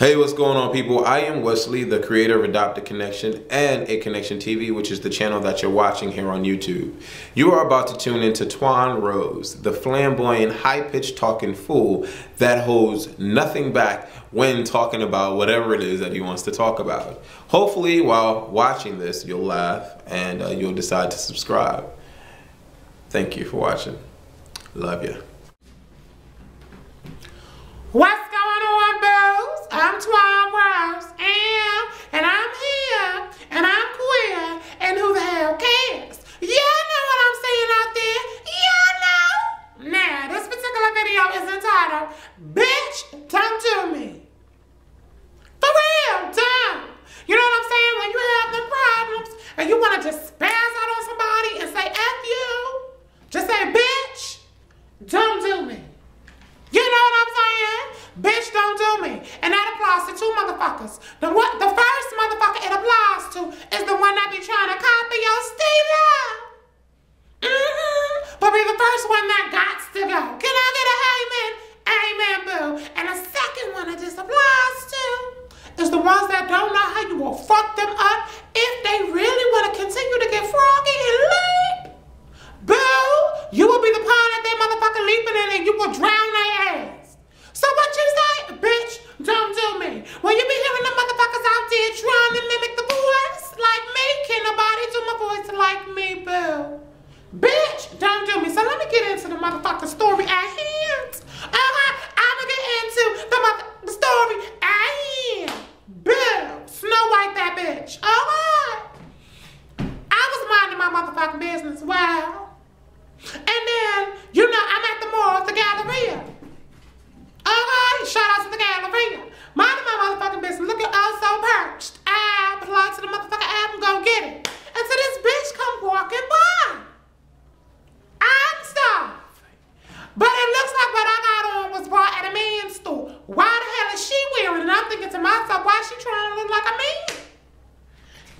Hey, what's going on, people? I am Wesley, the creator of Adopted Connection and A Connection TV, which is the channel that you're watching here on YouTube. You are about to tune into Twan Rose, the flamboyant, high-pitched talking fool that holds nothing back when talking about whatever it is that he wants to talk about. Hopefully, while watching this, you'll laugh and uh, you'll decide to subscribe. Thank you for watching. Love you. Boos? I'm Twan Rose, and, and I'm here, and I'm queer, and who the hell cares? Y'all know what I'm saying out there? Y'all know? Now, this particular video is entitled, Bitch, Don't Do Me. For real, don't. You know what I'm saying? When you have the problems, and you want to just spaz out on somebody and say F you, just say, bitch, don't do me. You know what I'm saying? Bitch, don't do me. And that applies to two motherfuckers. The what the first motherfucker it applies to is the one that be trying to copy your style. Mm-hmm. But be the first one that got to go. Can I get a amen? Amen, boo. And the second one that this applies to is the ones that don't know how you will fuck them up if they really want to continue to get froggy and leap. Boo, you will be the pond that they motherfucker leaping in and you will drown their ass. So what you say? Bitch, don't do me. When you be hearing the motherfuckers out there trying to mimic the voice like me, can nobody do my voice like me, boo? Bitch, don't do me. So let me get into the motherfucker story at hand. Uh-huh, I'ma get into the mother the story at hand. Boo, Snow White that bitch. Alright. I was minding my motherfucking business. Wow. And then, you know, I'm at the mall, the Galleria. Alright, shout out to the Galleria. Minding my motherfucking business, looking all so perched. I belong to the motherfucking app and go get it. And so this bitch come walking by. I'm starving. But it looks like what I got on was bought at a man's store. Why the hell is she wearing it? And I'm thinking to myself, why is she trying to look like a man?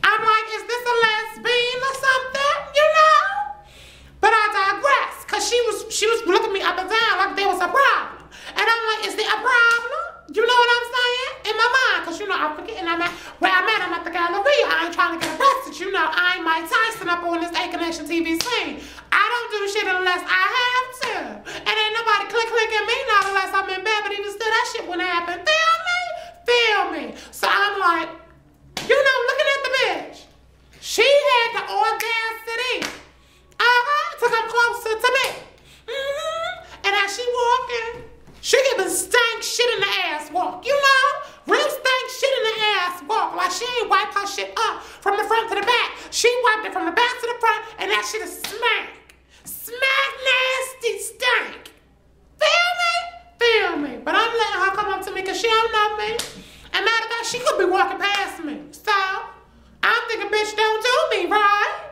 I'm like, is this a lesbian or something? You know? But I digress, cause she was she was looking me up and down like there was a problem. And I'm like, is there a problem? You know what I'm saying? In my mind, cause you know I'm forgetting I'm at where I'm at, I'm at the Galleria. I ain't trying to get arrested. You know, I ain't Mike Tyson up on this A Connection TV scene. I don't do shit unless I have to. And ain't nobody click clicking me not unless I'm in bed, but even still that shit wouldn't happen. Feel me? Feel me. So I'm like, you know, looking at the bitch. She had the audacity uh-huh, to come closer to me. Mm-hmm. And as she walking, she giving stank shit in the ass walk, you know? Real stank shit in the ass walk. Like she ain't wipe her shit up from the front to the back. She wiped it from the back to the front, and that shit is smack. Smack nasty stank. Feel me? Feel me. But I'm letting her come up to me because she don't know me. And matter of fact, she could be walking past me. So, I'm thinking, bitch, don't do me, right?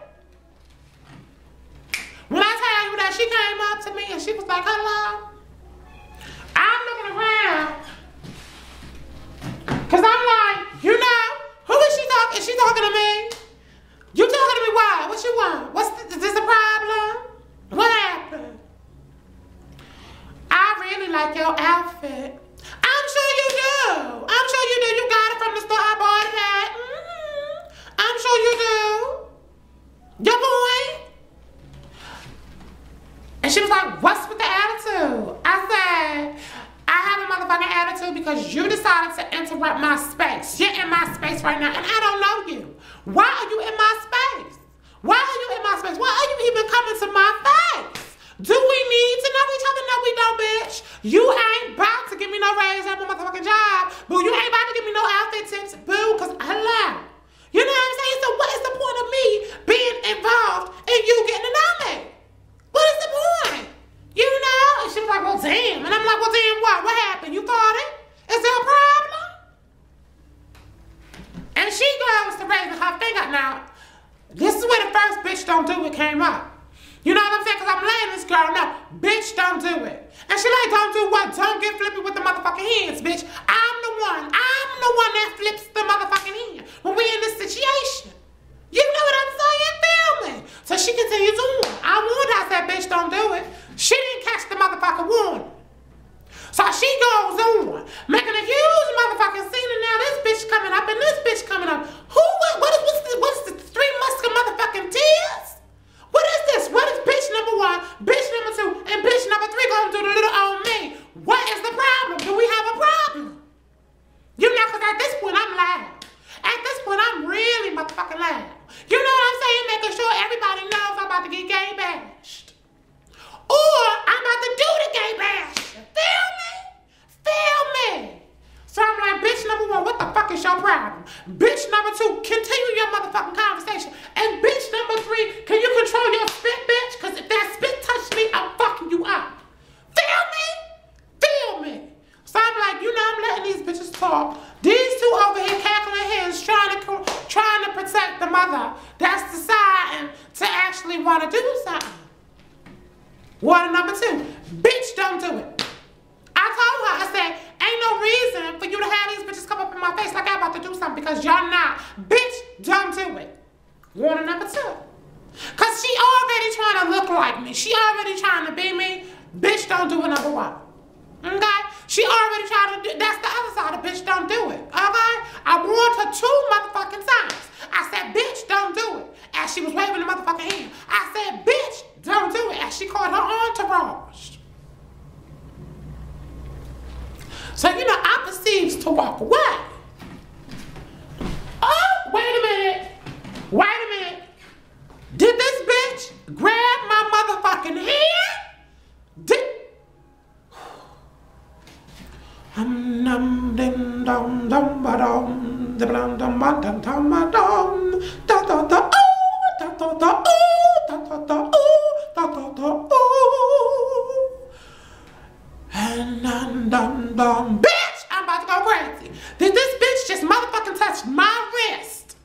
When I tell you that she came up to me and she was like, hello, I'm looking around. Cause I'm like, you know, who is she talking? Is she talking to me? You talking to me why? What you want? What's the, is this a problem? What happened? I really like your outfit. I'm sure you do. I'm sure you do. You got it from the store I bought it at. Mm-hmm. I'm sure you do. Your boy. And she was like, what's with the attitude? I said, I have a motherfucking attitude because you to my space. You're in my space right now and I don't know you. Why are you in my space? Why are you in my space? Why are you even coming to my face? Do we need to know each other? No, we don't, bitch. You ain't about to give me no raise at my motherfucking job. Boo, you ain't about to give me no outfit tips. Boo, because I lie. You know what I'm saying? So what is the point of me being involved in you getting to know me? What is the point? You know? And she was like, well, damn. And I'm like, well, damn what? What happened? You thought it? Is there a problem? And she goes to raising her finger. Now, this is where the first bitch don't do it came up. You know what I'm saying? Because I'm laying this girl know, bitch, don't do it. And she like, don't do what? Don't get flippy with the motherfucking hands, bitch. I'm the one. I'm the one that flips the motherfucking hand when we in this situation. You know what I'm saying? Feel me? So she continues on. I warned her, I said, bitch, don't do it. She didn't catch the motherfucking warning. So she goes on, making a huge motherfucking scene these bitches talk. These two over here cackling hands trying to trying to protect the mother that's deciding to actually want to do something. Water number two, bitch, don't do it. I told her, I said, ain't no reason for you to have these bitches come up in my face like I'm about to do something because y'all not. Bitch, don't do it. Warning number two. Cause she already trying to look like me. She already trying to be me. Bitch, don't do it number one. Okay? She already tried to do, that's the other side of bitch, don't do it. Okay? I warned her two motherfucking times. I said, bitch, don't do it. As she was waving the motherfucking hand. I said, bitch, don't do it. As she called her entourage. So, you know, I proceeds to walk away. Oh, wait a minute. Wait a minute. Did this bitch grab my motherfucking hand? Did. Um, dum, dim, dum, dum, ba, dum, dim, dum, dum, ba, dum, dum, ba, dum, da, da, da, oh, da, da, da, oh, da, da, da, oh, da, da, da, oh. And dum, bitch, I'm about to go crazy. Did this bitch just motherfucking touch my wrist?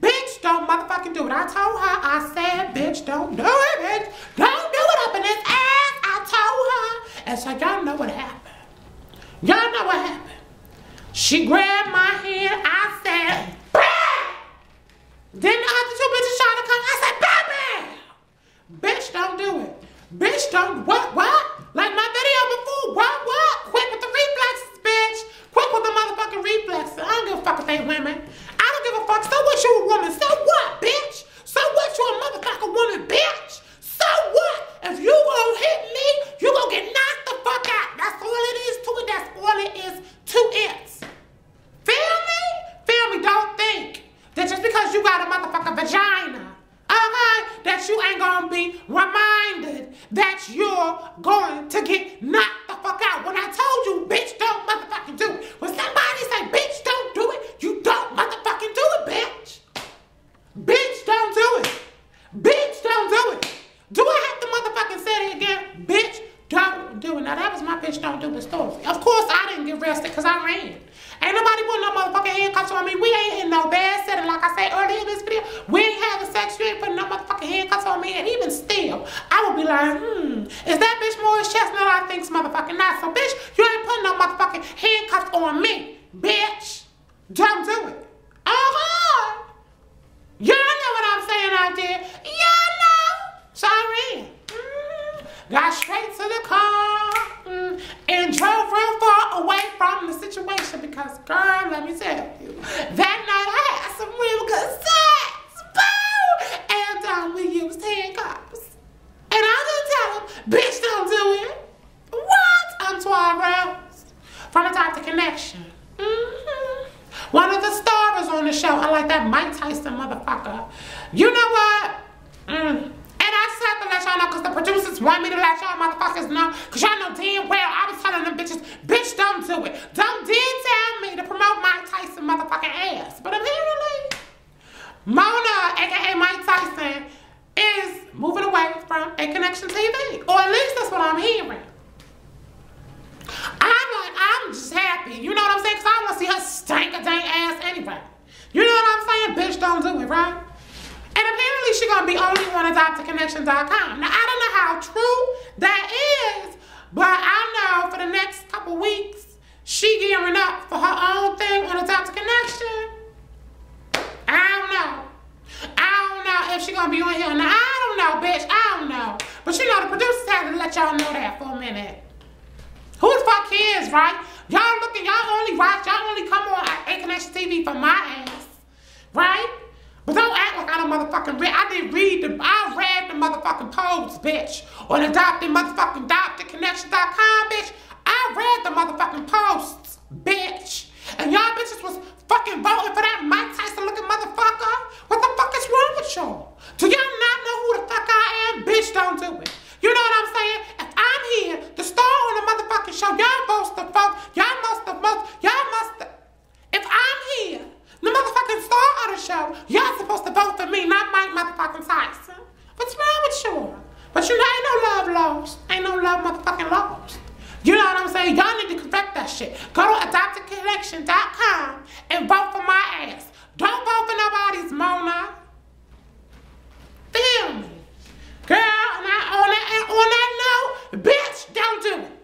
Bitch, don't motherfucking do it. I told her, I said, bitch, don't do it, bitch. Don't do it up in this ass. I told her. And so y'all know what happened. Y'all know what happened. She grabbed my hand. I said, bam! Then the other two bitches trying to come. I said, bam! Bitch, don't do it. Bitch, don't, what, what? Like my video before, what, what? Quick with the reflexes, bitch. Quick with the motherfucking reflexes. I don't give a fuck if they women. I don't give a fuck. So what you a woman? So what, bitch? So what you a motherfucking woman, bitch? So what? If you gonna hit me, you gonna get knocked the fuck out. That's all it is to it. That's all it is to it. Feel me? Feel me? Don't think that just because you got a motherfucking vagina, okay, that you reminded that you're going to get knocked the fuck out. When I told you, bitch, don't motherfucking do it. When somebody say, bitch, don't do it, you don't motherfucking do it, bitch. Bitch, don't do it. Bitch, don't do it. Do I have to motherfucking say it again? Bitch, don't do it. Now that was my bitch don't do it story. Of course I didn't get arrested because I ran. Ain't nobody putting no motherfucking handcuffs on me. We ain't in no bad setting. Like I said earlier in this video, we ain't having sex. You ain't putting no motherfucking handcuffs on me. And even still, I would be like, hmm, is that bitch Morris Chestnut? I think's motherfucking not. So bitch, you ain't putting no motherfucking handcuffs on me. Bitch, don't do it. Uh-huh. Y'all know what I'm saying out there. Y'all know. So I ran. Mm, got straight to the car mm, and drove real far away from the situation because, girl, let me tell you, that night I had some real good sex. Boo! And um, we used handcuffs. And I didn't tell him, bitch, don't do it. What? I'm Twan Rose from the Adopted Connection. hmm One of the stars on the show. I like that Mike Tyson motherfucker. You know what? Mm. And I just have to let y'all know because the producers want me to let y'all motherfuckers know. Because y'all know damn well I was telling them bitches, bitch, don't do it. Don't dare tell me to promote Mike Tyson motherfucking ass. But apparently, Mona, aka Mike Tyson, is moving away from A Connection TV. Or at least that's what I'm hearing. I'm like, I'm just happy. You know what I'm saying? Because I want to see her stank a dang ass anyway. You know what I'm saying? Bitch, don't do it, right? And to be only on adoptedconnection.com. Now, I don't know how true that is, but I know for the next couple weeks, she gearing up for her own thing on Adopted Connection. I don't know. I don't know if she to be on here. Now, I don't know, bitch. I don't know. But you know, the producers had to let y'all know that for a minute. Who the fuck cares, right? Y'all looking, y'all only watch, y'all only come on A Connection TV for my ass, right? But don't act like I don't motherfucking read. I didn't read the, I read the motherfucking posts, bitch. On adopted motherfucking adoptedconnection.com, bitch. I read the motherfucking posts, bitch. And y'all bitches was fucking voting for that Mike Tyson looking motherfucker. motherfucking laws. You know what I'm saying? Y'all need to correct that shit. Go to adoptedconnection.com and vote for my ass. Don't vote for nobody's Mona. Feel me? Girl, and I, on, that, on that note, bitch, don't do it.